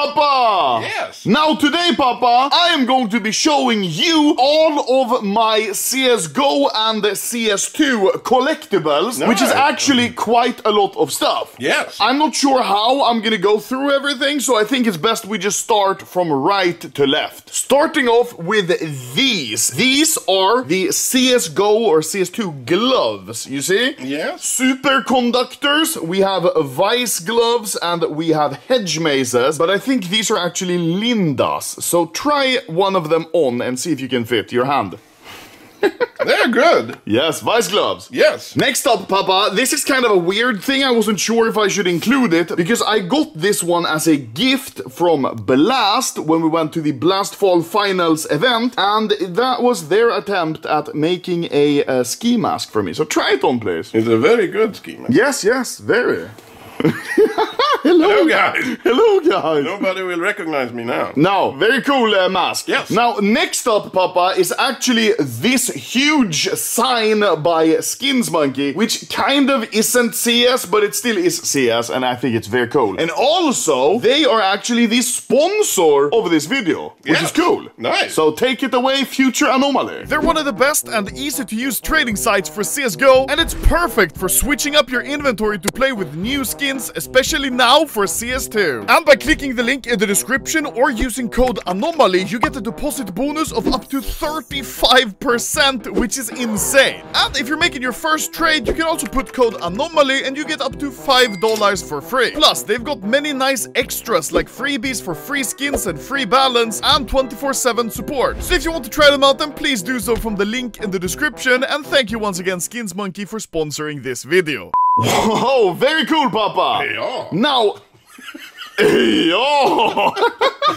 Papa! Yes. Now today, Papa, I am going to be showing you all of my CSGO and CS2 collectibles, which is actually quite a lot of stuff. Yes. I'm not sure how I'm gonna go through everything, so I think it's best we just start from right to left. Starting off with these. These are the CSGO or CS2 gloves, you see? Yes. Superconductors, we have vice gloves, and we have hedge mazes, but I think these are actually Lindas. So try one of them on and see if you can fit your hand. They're good. Yes, vice gloves. Yes. Next up, Papa, this is kind of a weird thing. I wasn't sure if I should include it because I got this one as a gift from Blast when we went to the Blast Fall Finals event, and that was their attempt at making a, uh ski mask for me. So try it on, please. It's a very good ski mask. Yes, yes, very. Hello, guys. Hello, guys. Nobody will recognize me now. Now, very cool uh, mask. Yes. Now, next up, Papa, is actually this huge sign by Skins Monkey, which kind of isn't CS, but it still is CS, and I think it's very cool. And also, they are actually the sponsor of this video, which Yes. is cool. Nice. So take it away, Future Anomaly. They're one of the best and easy to use trading sites for CSGO, and it's perfect for switching up your inventory to play with new skins, especially now for CS2. And by clicking the link in the description or using code ANOMALY, you get a deposit bonus of up to 35%, which is insane. And if you're making your first trade, you can also put code ANOMALY and you get up to $5 for free. Plus, they've got many nice extras like freebies for free skins and free balance and 24-7 support. So if you want to try them out, then please do so from the link in the description. And thank you once again, Skins Monkey, for sponsoring this video. Whoa, very cool, Papa! Ja. Oh. Now, yeah.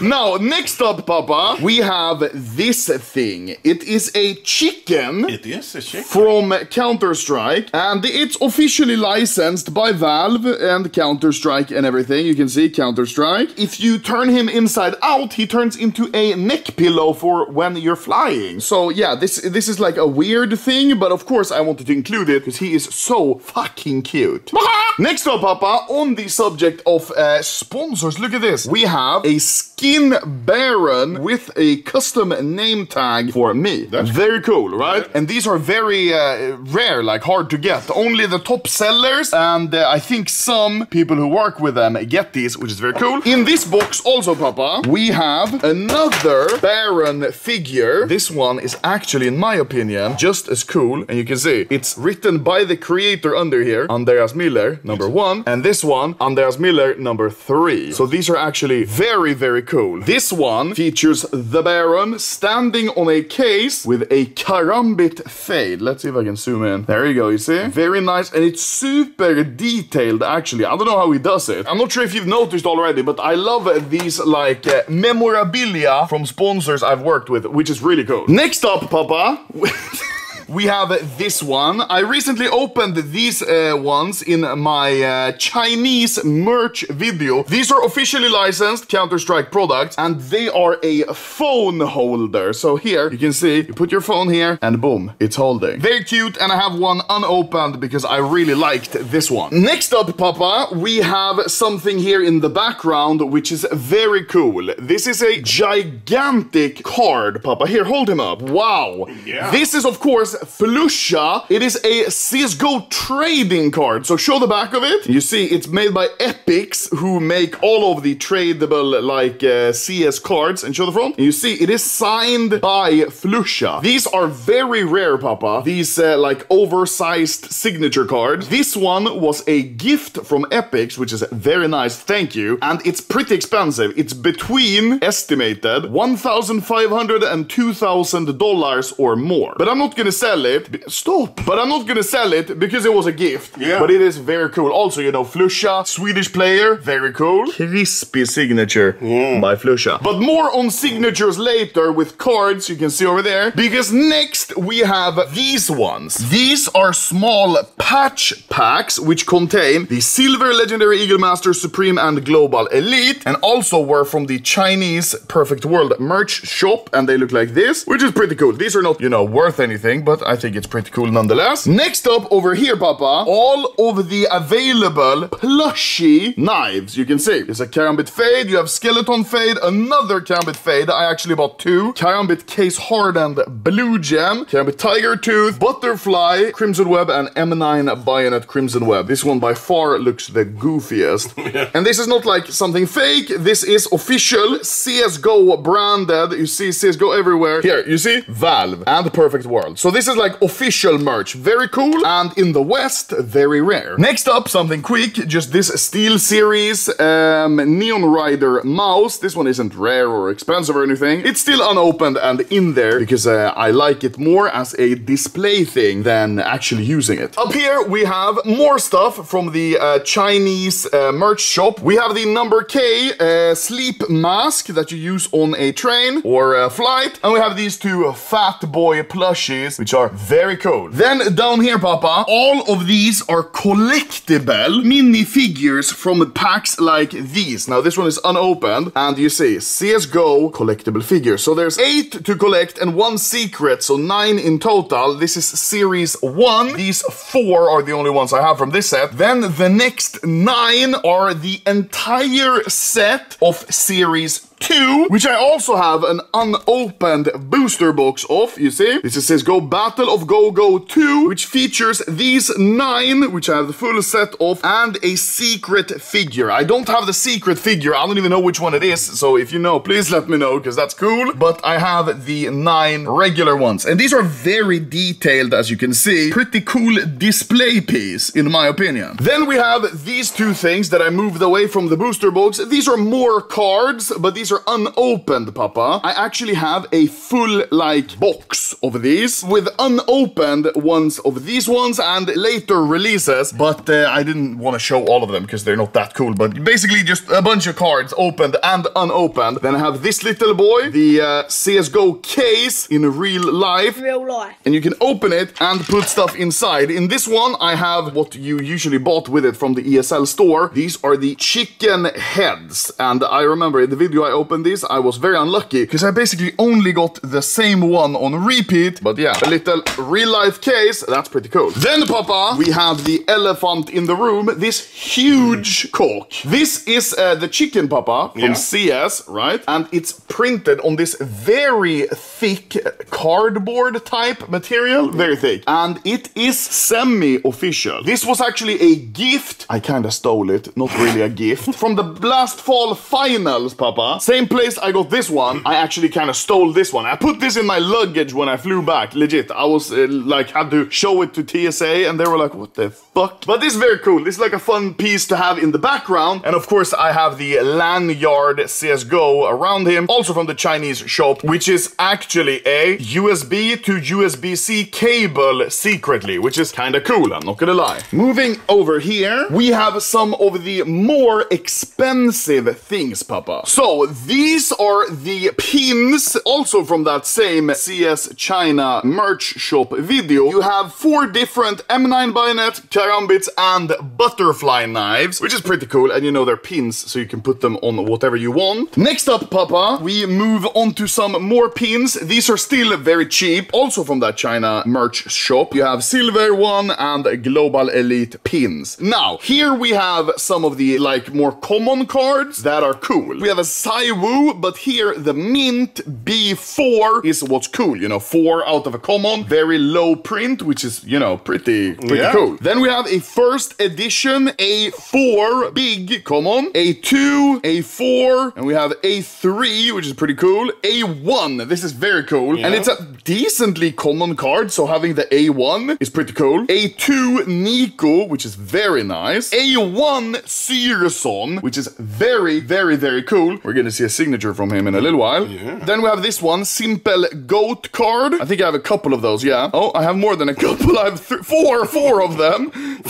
now, next up, Papa, we have this thing. It is a chicken. It is a chicken. From Counter Strike, and it's officially licensed by Valve and Counter Strike and everything. You can see Counter Strike. If you turn him inside out, he turns into a neck pillow for when you're flying. So yeah, this this is like a weird thing, but of course I wanted to include it because he is so fucking cute. Next up, Papa, on the subject of uh, sponsors, look at this. We have a Skin Baron with a custom name tag for me. That's very cool, right? And these are very uh, rare, like hard to get. Only the top sellers, and uh, I think some people who work with them get these, which is very cool. In this box, also, Papa, we have another Baron figure. This one is actually, in my opinion, just as cool. And you can see it's written by the creator under here, Andreas Miller, number one, and this one, Andreas Miller, number three. So these are actually very, very cool. This one features the Baron standing on a case with a karambit fade. Let's see if I can zoom in. There you go, you see? Very nice, and it's super detailed, actually. I don't know how he does it. I'm not sure if you've noticed already, but I love these, like, uh, memorabilia from sponsors I've worked with, which is really cool. Next up, Papa... We have this one. I recently opened these uh, ones in my uh, Chinese merch video. These are officially licensed Counter-Strike products and they are a phone holder. So here you can see, you put your phone here and boom, it's holding. Very cute and I have one unopened because I really liked this one. Next up, Papa, we have something here in the background which is very cool. This is a gigantic card, Papa. Here, hold him up. Wow. Yeah. This is, of course, Flusha. It is a CSGO trading card. So show the back of it. You see, it's made by Epics, who make all of the tradable, like, uh, CS cards. And show the front. And you see, it is signed by Flusha. These are very rare, Papa. These, uh, like, oversized signature cards. This one was a gift from Epics, which is very nice. Thank you. And it's pretty expensive. It's between, estimated, 1,500 and 2,000 dollars or more. But I'm not gonna sell it. Stop! But I'm not gonna sell it because it was a gift. Yeah. But it is very cool. Also, you know, Flusha, Swedish player, very cool. Crispy signature mm. by Flusha. But more on signatures later with cards you can see over there. Because next we have these ones. These are small patch packs which contain the Silver Legendary Eagle Master Supreme and Global Elite and also were from the Chinese Perfect World merch shop and they look like this, which is pretty cool. These are not, you know, worth anything, but but I think it's pretty cool nonetheless. Next up over here, Papa, all of the available plushy knives you can see. It's a Karambit Fade, you have Skeleton Fade, another Karambit Fade. I actually bought two. Karambit Case Hardened Blue Gem, Karambit Tiger Tooth, Butterfly, Crimson Web, and M9 Bayonet Crimson Web. This one by far looks the goofiest. And this is not like something fake, this is official CSGO branded. You see CSGO everywhere. Here, you see? Valve and Perfect World. So this is like official merch. Very cool, and in the West, very rare. Next up, something quick, just this Steel Series um, Neon Rider mouse. This one isn't rare or expensive or anything. It's still unopened and in there because uh, I like it more as a display thing than actually using it. Up here, we have more stuff from the uh, Chinese uh, merch shop. We have the number K uh, sleep mask that you use on a train or a flight. And we have these two Fat Boy plushies, which are very cool. Then down here, Papa, all of these are collectible mini figures from packs like these. Now, this one is unopened, and you see CSGO collectible figures. So there's eight to collect and one secret, so nine in total. This is series one. These four are the only ones I have from this set. Then the next nine are the entire set of series 2, which I also have an unopened booster box of, you see? This is says Go Battle of Go-Go 2, which features these 9, which I have the full set of, and a secret figure. I don't have the secret figure, I don't even know which one it is, so if you know, please let me know, because that's cool. But I have the 9 regular ones, and these are very detailed, as you can see. Pretty cool display piece, in my opinion. Then we have these two things that I moved away from the booster box. These are more cards, but these are unopened, Papa. I actually have a full, like, box of these with unopened ones of these ones and later releases, but uh, I didn't want to show all of them because they're not that cool, but basically just a bunch of cards opened and unopened. Then I have this little boy, the uh, CSGO case in real life. Real life. And you can open it and put stuff inside. In this one, I have what you usually bought with it from the ESL store. These are the chicken heads. And I remember in the video I opened these, I was very unlucky because I basically only got the same one on repeat. But yeah, a little real life case. That's pretty cool. Then, Papa, we have the elephant in the room. This huge cork. This is uh, the chicken, Papa, from Yeah. CS, right? And it's printed on this very thick cardboard type material. Very thick. And it is semi-official. This was actually a gift. I kinda stole it. Not really a gift. From the Blast Fall Finals, Papa. Same place I got this one. I actually kinda stole this one. I put this in my luggage when I flew back. Legit. I was uh, like, had to show it to TSA and they were like, what the fuck? But this is very cool. This is like a fun piece to have in the background. And of course, I have the lanyard CSGO around him, also from the Chinese shop, which is actually a USB to USB-C cable secretly, which is kind of cool, I'm not gonna lie. Moving over here, we have some of the more expensive things, Papa. So these are the pins, also from that same CS China merch shop video. You have four different M9 bayonet, karambits, and butterfly knives, which is pretty cool. And you know they're pins, so you can put them on whatever you want. Next up, Papa, we move on to some more pins. These are still very cheap, also from that China merch shop. You have silver one and global elite pins. Now, here we have some of the like more common cards that are cool. We have a ZywOo, but here the mint B4 is what's cool. You know, four out of a common, very low print, which is, you know, pretty, pretty Yeah. cool. Then we have a first edition A4 big common, A2, A4, and we have A3, which is pretty cool. A1, this is very cool. And it's a decently common card, so having the A1 is pretty cool. A2 Nico, which is very nice. A1 Syrson, which is very, very, very cool. We're gonna see a signature from him in a little while. Then we have this one, Simple Goat card. I think I have a couple of those, yeah. Oh, I have more than a couple. I have four, four of them.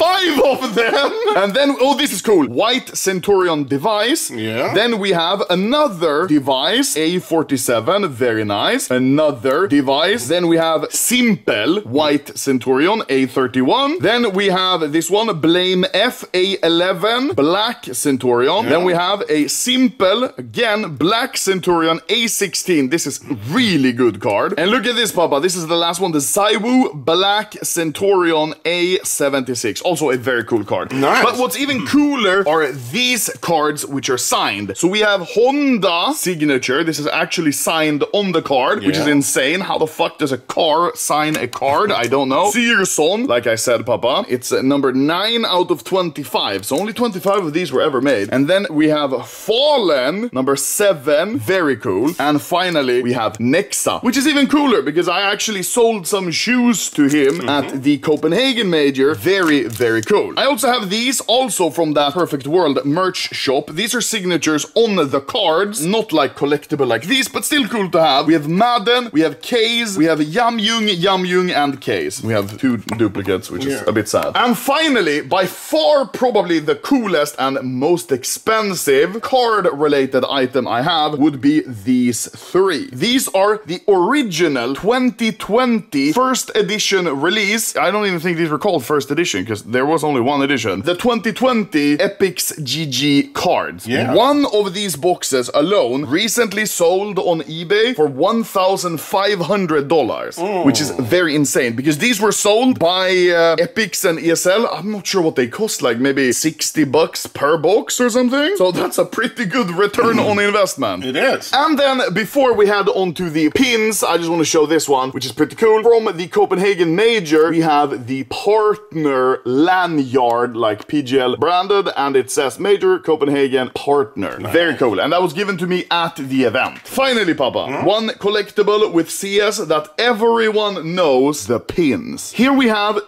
Five of them. And then, oh, this is cool. White Centurion device. Yeah. Then we have another device, A47, very nice. Another device. Then we have Simple White Centurion, A31. Then we have this one, Blame F, A11, Black Centurion. Then we have a Simple, again, then Black Centurion A16. This is really good card. And look at this, Papa. This is the last one, the ZywOo Black Centurion A76. Also a very cool card. Nice. But what's even cooler are these cards which are signed. So we have Honda signature. This is actually signed on the card, which is insane. How the fuck does a car sign a card? I don't know. Searson, like I said, Papa. It's uh, number 9 out of 25. So only 25 of these were ever made. And then we have Fallen, number 7. Very cool. And finally, we have Nexa, which is even cooler because I actually sold some shoes to him mm-hmm. at the Copenhagen Major. Very, very cool. I also have these also from that Perfect World merch shop. These are signatures on the cards, not like collectible like these, but still cool to have. We have Madden, we have Case, we have Yam Young, Yam Young, and Case. We have two duplicates, which is a bit sad. And finally, by far probably the coolest and most expensive card-related item I have would be these three. These are the original 2020 first edition release. I don't even think these were called first edition because there was only one edition. The 2020 Epix GG cards. Yeah. One of these boxes alone recently sold on eBay for $1,500, which is very insane because these were sold by uh, Epix and ESL. I'm not sure what they cost, like maybe 60 bucks per box or something. So that's a pretty good return on investment. It is. And then before we head on to the pins, I just want to show this one, which is pretty cool. From the Copenhagen Major, we have the partner lanyard, like PGL branded, and it says Major Copenhagen Partner. Very cool. And that was given to me at the event. Finally, Papa, hmm? one collectible with CS that everyone knows the pins. Here we have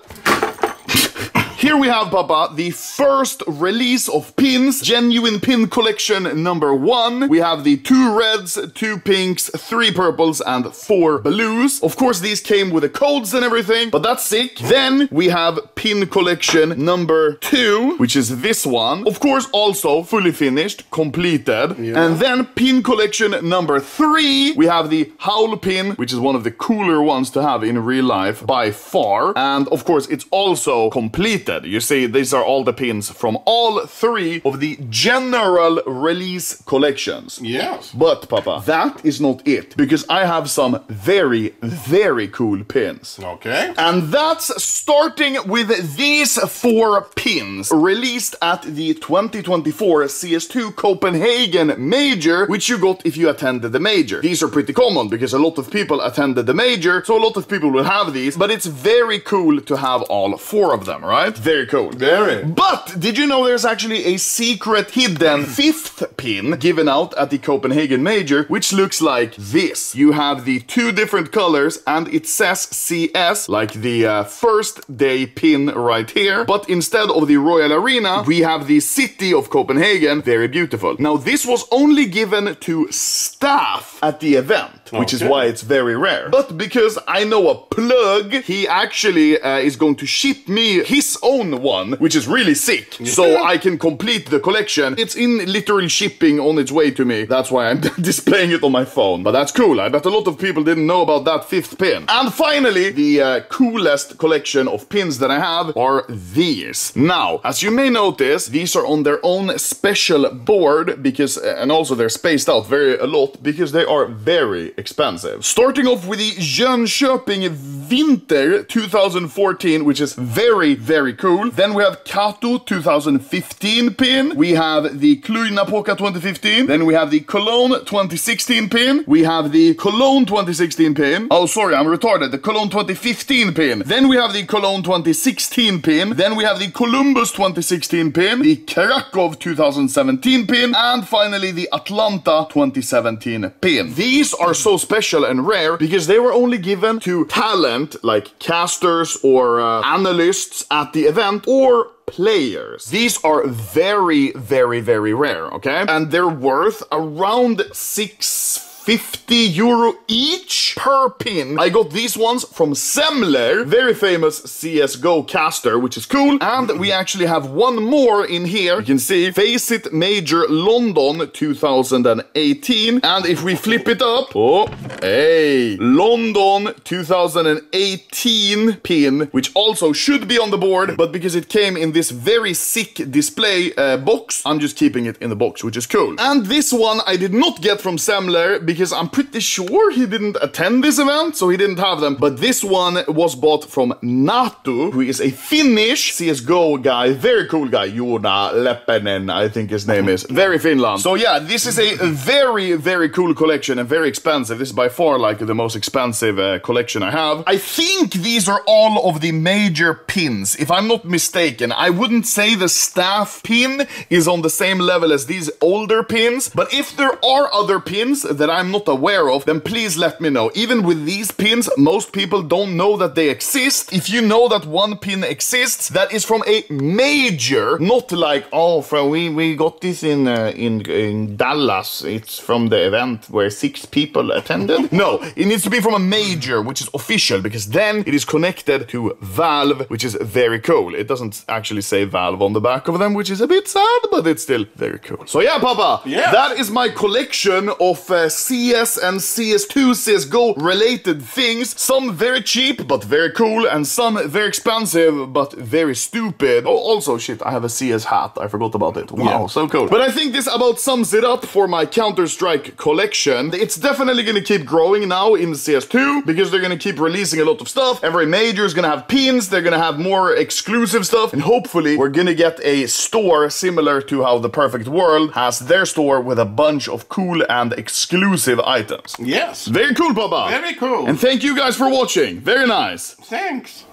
here we have, Papa, the first release of pins, genuine pin collection number one. We have the two reds, two pinks, three purples, and four blues. Of course, these came with the codes and everything, but that's sick. Then we have pin collection number two, which is this one. Of course, also fully finished, completed. And then pin collection number three, we have the Howl pin, which is one of the cooler ones to have in real life by far. And of course, it's also completed. You see, these are all the pins from all three of the general release collections. Yes. But, Papa, that is not it, because I have some very, very cool pins. Okay. And that's starting with these four pins released at the 2024 CS2 Copenhagen Major, which you got if you attended the Major. These are pretty common because a lot of people attended the Major, so a lot of people will have these, but it's very cool to have all four of them, right? Very cool. Very. But did you know there's actually a secret hidden fifth pin given out at the Copenhagen Major, which looks like this? You have the two different colors and it says CS, like the uh, first day pin right here. But instead of the Royal Arena, we have the city of Copenhagen. Very beautiful. Now, this was only given to staff at the event, which is why it's very rare. But because I know a plug, he actually uh, is going to ship me his own one, which is really sick. So I can complete the collection. It's in literal shipping on its way to me. That's why I'm displaying it on my phone. But that's cool. I bet a lot of people didn't know about that fifth pin. And finally, the uh, coolest collection of pins that I have are these. Now, as you may notice, these are on their own special board because, uh, and also they're spaced out very a lot because they are very expensive. Starting off with the Jönköping Winter 2014, which is very, very cool. Then we have Kato 2015 pin. We have the Cluj-Napoca 2015. Then we have the Cologne 2016 pin. We have the Cologne 2016 pin. Oh, sorry, I'm retarded. The Cologne 2015 pin. Then we have the Cologne 2016 pin. Then we have the Columbus 2016 pin. The Krakow 2017 pin. And finally, the Atlanta 2017 pin. These are so special and rare because they were only given to talent like casters or uh, analysts at the event or players. These are very, very, very rare, okay? And they're worth around six 50 euro each per pin. I got these ones from Semmler, very famous CSGO caster, which is cool. And we actually have one more in here. You can see Faceit Major London 2018. And if we flip it up, oh, hey, London 2018 pin, which also should be on the board, but because it came in this very sick display uh, box, I'm just keeping it in the box, which is cool. And this one I did not get from Semmler because I'm pretty sure he didn't attend this event, so he didn't have them. But this one was bought from Natu, who is a Finnish CSGO guy, very cool guy, Joona Leppänen, I think his name is. Very Finland. So yeah, this is a very, very cool collection and very expensive. This is by far like the most expensive uh, collection I have. I think these are all of the major pins. If I'm not mistaken, I wouldn't say the staff pin is on the same level as these older pins, but if there are other pins that I'm not aware of, then please let me know. Even with these pins, most people don't know that they exist. If you know that one pin exists, that is from a major, not like, oh, from, we, we got this in, uh, in, in Dallas. It's from the event where six people attended. no, it needs to be from a major, which is official, because then it is connected to Valve, which is very cool. It doesn't actually say Valve on the back of them, which is a bit sad, but it's still very cool. So yeah, Papa, Yeah. that is my collection of uh, CS and CS2, CSGO related things. Some very cheap, but very cool, and some very expensive, but very stupid. Oh, also, shit, I have a CS hat. I forgot about it. Wow, Yeah. so cool. But I think this about sums it up for my Counter-Strike collection. It's definitely gonna keep growing now in CS2 because they're gonna keep releasing a lot of stuff. Every major is gonna have pins, they're gonna have more exclusive stuff, and hopefully we're gonna get a store similar to how the Perfect World has their store with a bunch of cool and exclusive items. Yes. Very cool, Papa. Very cool. And thank you guys for watching. Very nice. Thanks.